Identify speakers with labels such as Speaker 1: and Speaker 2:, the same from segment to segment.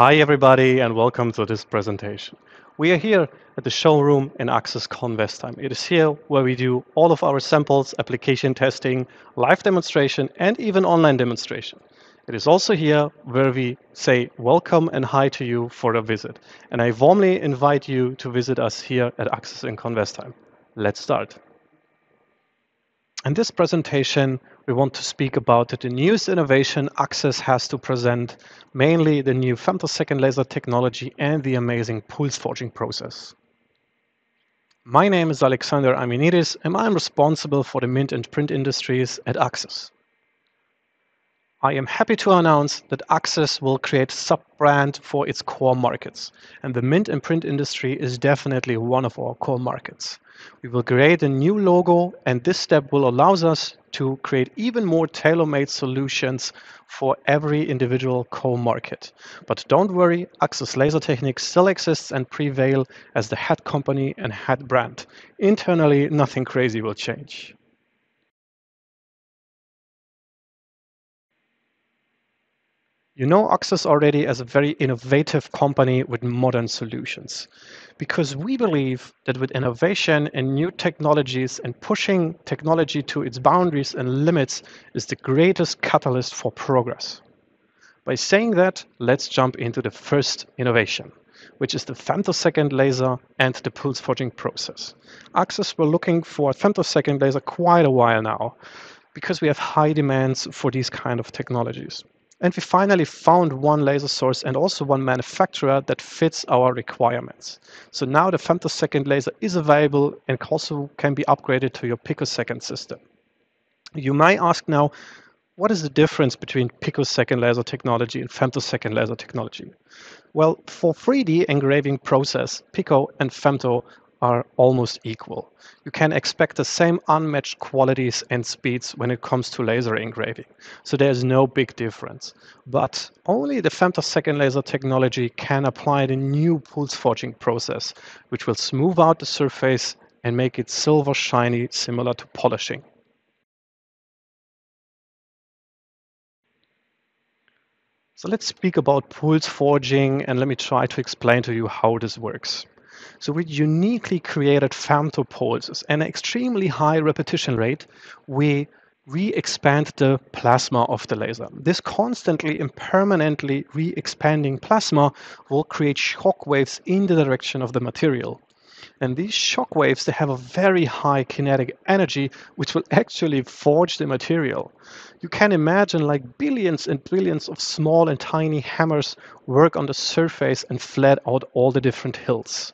Speaker 1: Hi everybody and welcome to this presentation. We are here at the showroom in ACSYS Kornwestheim. It is here where we do all of our samples, application testing, live demonstration and even online demonstration. It is also here where we say welcome and hi to you for a visit. And I warmly invite you to visit us here at ACSYS in Kornwestheim. Let's start. In this presentation, we want to speak about the newest innovation ACSYS has to present, mainly the new femtosecond laser technology and the amazing pulse forging process. My name is Alexander Aminidis, and I'm responsible for the mint and print industries at ACSYS. I am happy to announce that ACSYS will create sub-brand for its core markets, and the mint and print industry is definitely one of our core markets. We will create a new logo, and this step will allow us to create even more tailor-made solutions for every individual core market. But don't worry, ACSYS Lasertechnik still exists and prevail as the head company and head brand. Internally, nothing crazy will change. You know ACSYS already as a very innovative company with modern solutions because we believe that with innovation and new technologies and pushing technology to its boundaries and limits is the greatest catalyst for progress. By saying that, let's jump into the first innovation, which is the femtosecond laser and the pulse forging process. ACSYS were looking for femtosecond laser quite a while now because we have high demands for these kind of technologies. And we finally found one laser source and also one manufacturer that fits our requirements. So now the femtosecond laser is available and also can be upgraded to your picosecond system. You might ask now, what is the difference between picosecond laser technology and femtosecond laser technology? Well, for 3D engraving process, pico and femto are almost equal. You can expect the same unmatched qualities and speeds when it comes to laser engraving. So there's no big difference. But only the femtosecond laser technology can apply the new pulse forging process, which will smooth out the surface and make it silver shiny, similar to polishing. So let's speak about pulse forging and let me try to explain to you how this works. So with uniquely created femtopulses and an extremely high repetition rate, we re-expand the plasma of the laser. This constantly and permanently re-expanding plasma will create shock waves in the direction of the material. And these shock waves, they have a very high kinetic energy, which will actually forge the material. You can imagine like billions and billions of small and tiny hammers work on the surface and flat out all the different hills.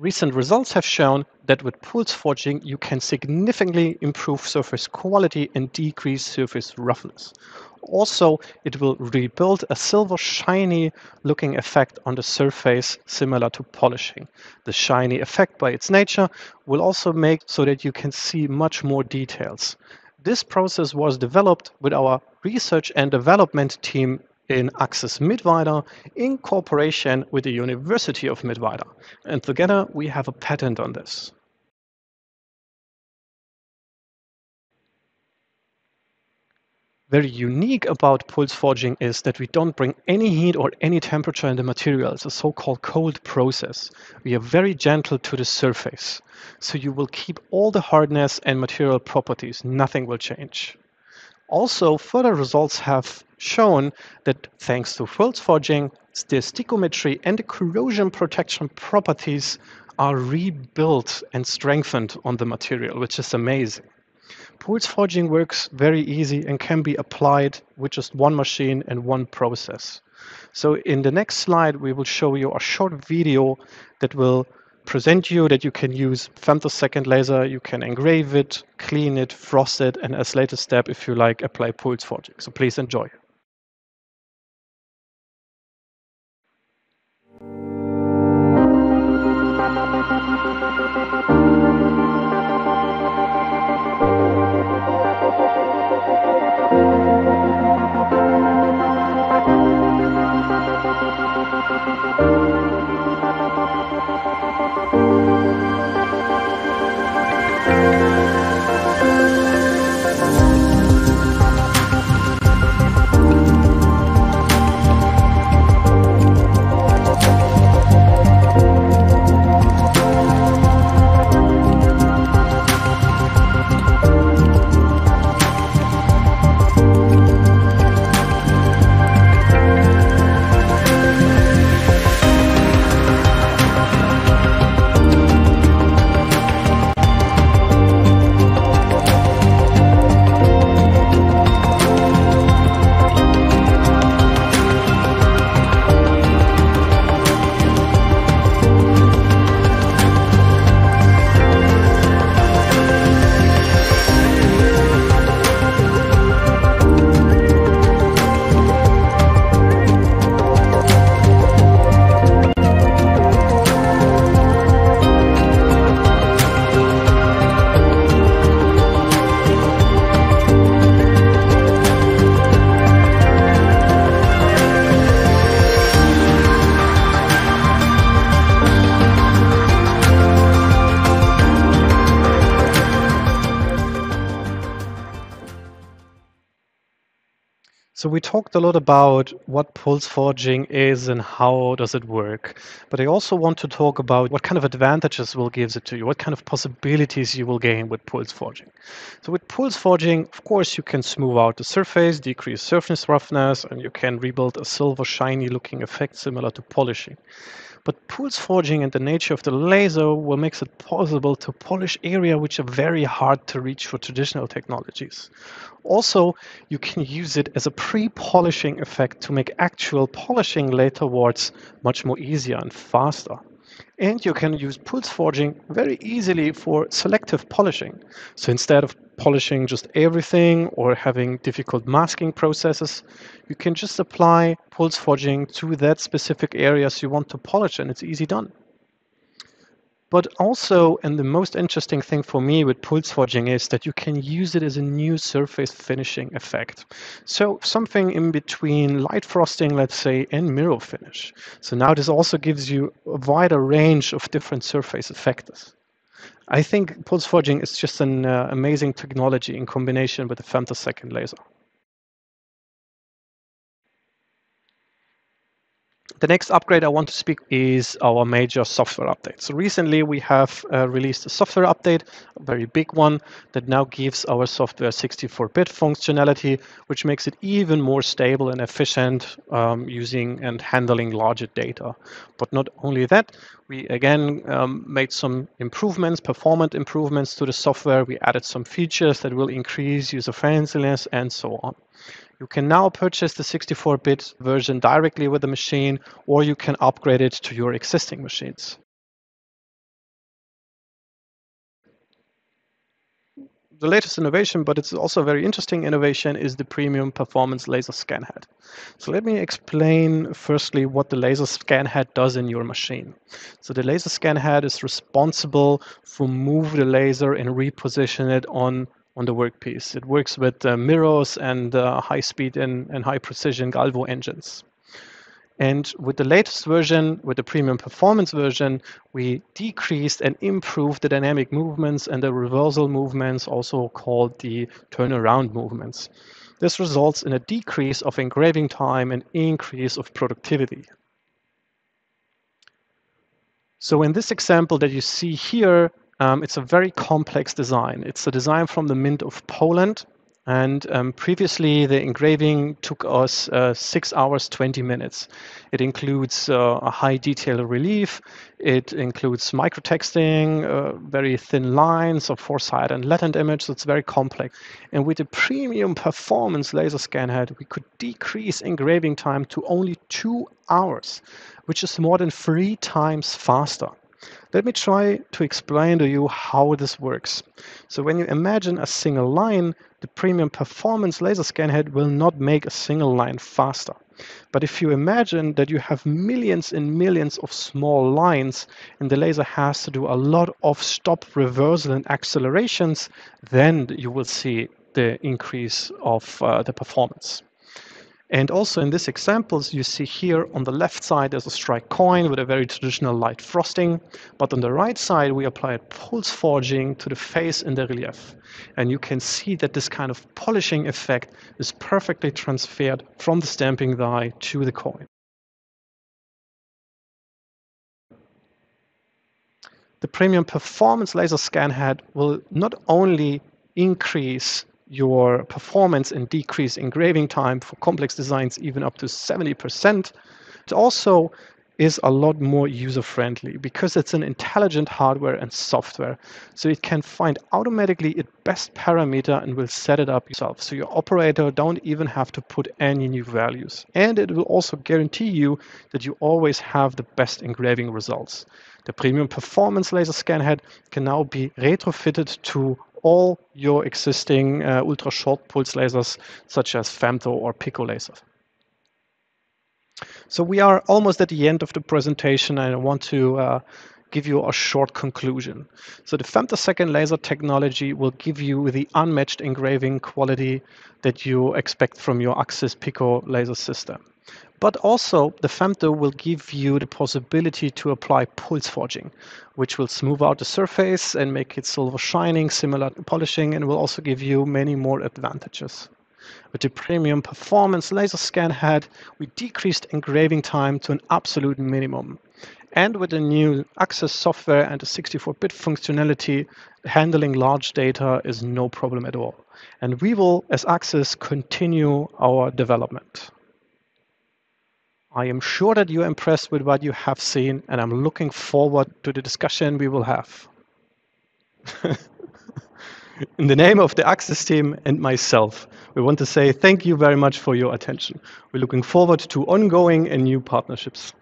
Speaker 1: Recent results have shown that with pulse forging, you can significantly improve surface quality and decrease surface roughness. Also, it will rebuild a silver shiny looking effect on the surface similar to polishing. The shiny effect by its nature will also make so that you can see much more details. This process was developed with our research and development team in ACSYS Mittweida in cooperation with the University of Mittweida. And together we have a patent on this. Very unique about pulse forging is that we don't bring any heat or any temperature in the material. It's a so-called cold process. We are very gentle to the surface. So you will keep all the hardness and material properties. Nothing will change. Also, further results have shown that thanks to pulse forging, the stoichiometry and the corrosion protection properties are rebuilt and strengthened on the material, which is amazing. Pulse forging works very easy and can be applied with just one machine and one process. So in the next slide, we will show you a short video that will present you that you can use femtosecond laser, you can engrave it, clean it, frost it, and as latest step, if you like, apply pulse forging. So please enjoy. So we talked a lot about what pulse forging is and how does it work. But I also want to talk about what kind of advantages will gives it to you, what kind of possibilities you will gain with pulse forging. So with pulse forging, of course, you can smooth out the surface, decrease surface roughness, and you can rebuild a silver shiny looking effect similar to polishing. But pulse forging and the nature of the laser will makes it possible to polish area which are very hard to reach for traditional technologies. Also, you can use it as a pre-polishing effect to make actual polishing later laterwards much more easier and faster. And you can use pulse forging very easily for selective polishing. So instead of polishing just everything or having difficult masking processes, you can just apply pulse forging to that specific areas you want to polish and it's easy done. But also, and the most interesting thing for me with pulse forging is that you can use it as a new surface finishing effect. So something in between light frosting, let's say, and mirror finish. So now this also gives you a wider range of different surface effects. I think pulse forging is just an uh, amazing technology in combination with the femtosecond laser. The next upgrade I want to speak is our major software update. So recently we have uh, released a software update, a very big one, that now gives our software 64-bit functionality, which makes it even more stable and efficient um, using and handling larger data. But not only that, we again um, made some improvements, performance improvements to the software. We added some features that will increase user friendliness and so on. You can now purchase the 64-bit version directly with the machine, or you can upgrade it to your existing machines. the latest innovation, but it's also a very interesting innovation, is the premium performance laser scan head. So let me explain firstly what the laser scan head does in your machine. So the laser scan head is responsible for move the laser and reposition it on on the workpiece. It works with uh, mirrors and uh, high speed and, and high precision Galvo engines. And with the latest version, with the premium performance version, we decreased and improved the dynamic movements and the reversal movements, also called the turnaround movements. This results in a decrease of engraving time and increase of productivity. So in this example that you see here, um, it's a very complex design. It's a design from the Mint of Poland. And um, previously, the engraving took us uh, six hours, 20 minutes. It includes uh, a high detail relief. It includes microtexting, uh, very thin lines of four-side and latent image. So it's very complex. And with the premium performance laser scan head, we could decrease engraving time to only two hours, which is more than three times faster. Let me try to explain to you how this works. So when you imagine a single line, the premium performance laser scan head will not make a single line faster. But if you imagine that you have millions and millions of small lines and the laser has to do a lot of stop, reversal, and accelerations, then you will see the increase of uh, the performance. And also in this examples, you see here on the left side, there's a strike coin with a very traditional light frosting. But on the right side, we applied pulse forging to the face in the relief. And you can see that this kind of polishing effect is perfectly transferred from the stamping die to the coin. The premium performance laser scan head will not only increase your performance and decrease engraving time for complex designs even up to 70%. It also is a lot more user friendly because it's an intelligent hardware and software. So it can find automatically its best parameter and will set it up yourself. So your operator don't even have to put any new values. And it will also guarantee you that you always have the best engraving results. The premium performance laser scan head can now be retrofitted to all your existing uh, ultra short pulse lasers such as femto or pico lasers. So we are almost at the end of the presentation and I want to uh, give you a short conclusion. So the femtosecond laser technology will give you the unmatched engraving quality that you expect from your ACSYS Pico laser system. But also, the femto will give you the possibility to apply pulse forging, which will smooth out the surface and make it silver shining, similar to polishing, and will also give you many more advantages. With the premium performance laser scan head, we decreased engraving time to an absolute minimum. And with the new ACSYS software and the 64-bit functionality, handling large data is no problem at all. And we will, as ACSYS, continue our development. I am sure that you're impressed with what you have seen, and I'm looking forward to the discussion we will have. In the name of the ACSYS team and myself, we want to say thank you very much for your attention. We're looking forward to ongoing and new partnerships.